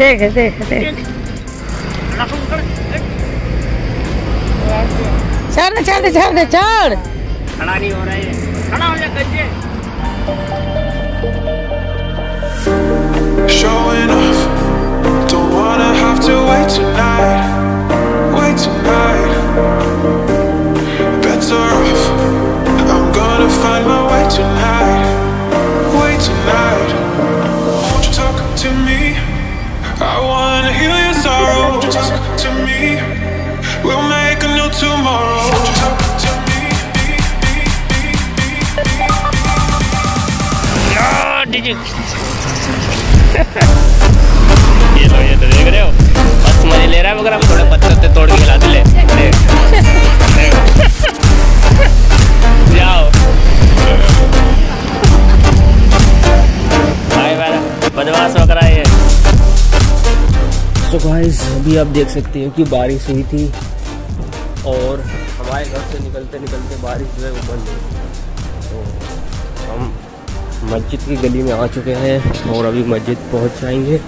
देख देख देख। चढ़ चढ़ चढ़ चढ़। खड़ा नहीं हो रहा है। खड़ा हो जा Better off. I'm gonna find my way tonight. Wait tonight. Won't you talk to me? I wanna heal your sorrow. Won't you talk to me? We'll make a new tomorrow. Won't you talk to me? ये लो ये तो देख रहे हो बस मजे ले रहा है मगर अब थोड़े पत्ते वत्ते तोड़ के Guys अभी आप देख सकते हो कि बारिश हुई थी और हमारे घर से निकलते निकलते बारिश जो है वो बंद तो हम मस्जिद की गली में आ चुके हैं और अभी मस्जिद पहुँच जाएँगे।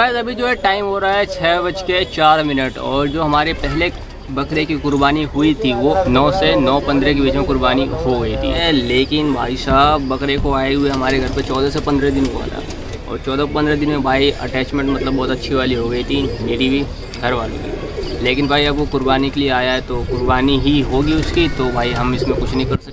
गाइस, अभी जो है टाइम हो रहा है छः बज के चार मिनट और जो हमारे पहले बकरे की कुर्बानी हुई थी, वो नौ से नौ पंद्रह के बीच में कुर्बानी हो गई थी। लेकिन भाई साहब, बकरे को आए हुए हमारे घर पे चौदह से पंद्रह दिन हुआ था। और चौदह पंद्रह दिन में भाई अटैचमेंट मतलब बहुत अच्छी वाली हो गई थी, मेरी भी, घर वालों की लेकिन भाई अब वो कुर्बानी के लिए आया है तो कुर्बानी ही होगी उसकी तो भाई हम इसमें कुछ नहीं कर सकते।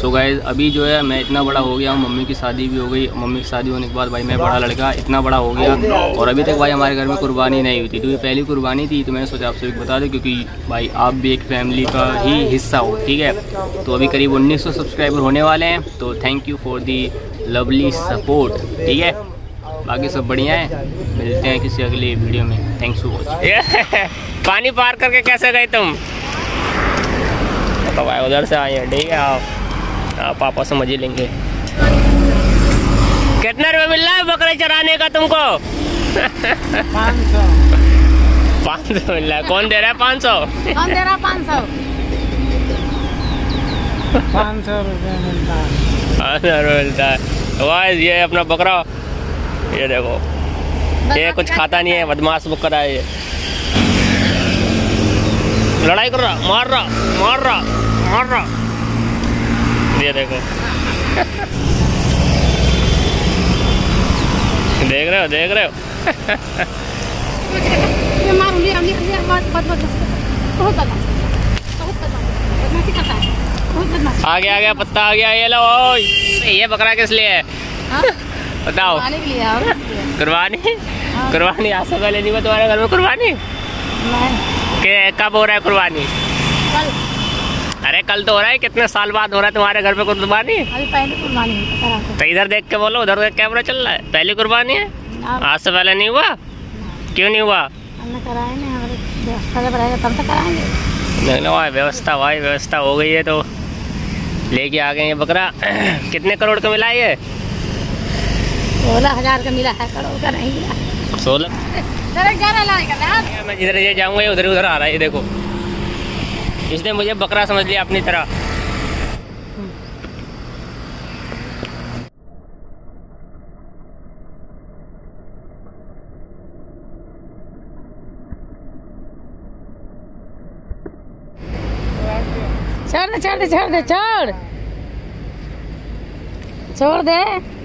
सो so गाइज़ अभी जो है मैं इतना बड़ा हो गया हूँ, मम्मी की शादी भी हो गई। मम्मी की शादी होने के बाद भाई मैं बड़ा लड़का, इतना बड़ा हो गया। और अभी तक भाई हमारे घर में कुर्बानी नहीं हुई थी तो पहली कुर्बानी थी तो मैंने सोचा आपसे भी बता दूँ, क्योंकि भाई आप भी एक फैमिली का ही हिस्सा हो, ठीक है? तो अभी करीब 1900 सब्सक्राइबर होने वाले हैं तो thank you for the lovely support ठीक है? बाकी सब बढ़िया है। मिलते हैं किसी अगली वीडियो में। थैंक्स फॉर वॉचिंग पानी पार करके कैसे गए तुम? तो भाई, उधर से आए हैं ठीक है आप? आप पापा समझ ही लेंगे। कितना रुपये मिल रहा है बकरे चराने का तुमको? पाँच सौ मिल रहा है। कौन दे रहा है पाँच सौ? कौन दे रहा पाँच सौ? पाँच सौ रुपये मिलता है। पाँच सौ रुपये मिलता है। वाह ये अपना बकरा ये देखो। ये कुछ खाता नहीं है? बदमाश बकरा है ये। लड़ाई कर रहा मार रहा मार रहा मार रहा। ये देखो। देख रहे हो देख रहे हो? है। आ गया आ गया पत्ता आ गया ये लो ये बकरा किस लिए है? हाँ? बताओ। खाने के लिए और किस लिए? कुर्बानी? कुर्बानी आज से पहले नहीं तुम्हारे घर में कुर्बानी? कब हो रहा है कुर्बानी? अरे कल तो हो रहा है कितने साल बाद हो रहा है तुम्हारे घर पे कुर्बानी? अभी पहले कुर्बानी हुई तो इधर देख के बोलो उधर कैमरा चल रहा है। पहली कुर्बानी है? आज से पहले नहीं हुआ? क्यों नहीं हुआ? व्यवस्था तो कराएँगे। नहीं ना भाई व्यवस्था भाई व्यवस्था हो गई है तो। लेके आ गए ये बकरा। कितने करोड़ का मिला ये? सोलह हज़ार का मिला है करोड़ का नहीं मिला। सोलह? मैं जिधर जाऊँगा उधर उधर आ रहा है देखो। इसने मुझे बकरा समझ लिया अपनी तरह। छोड़ दे छोड़ दे छोड़ दे छोड़ छोड़ दे।